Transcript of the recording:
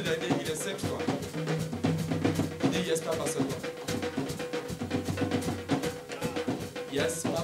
Il est. Il dit, yes, Papa, seulement. Yes, Papa.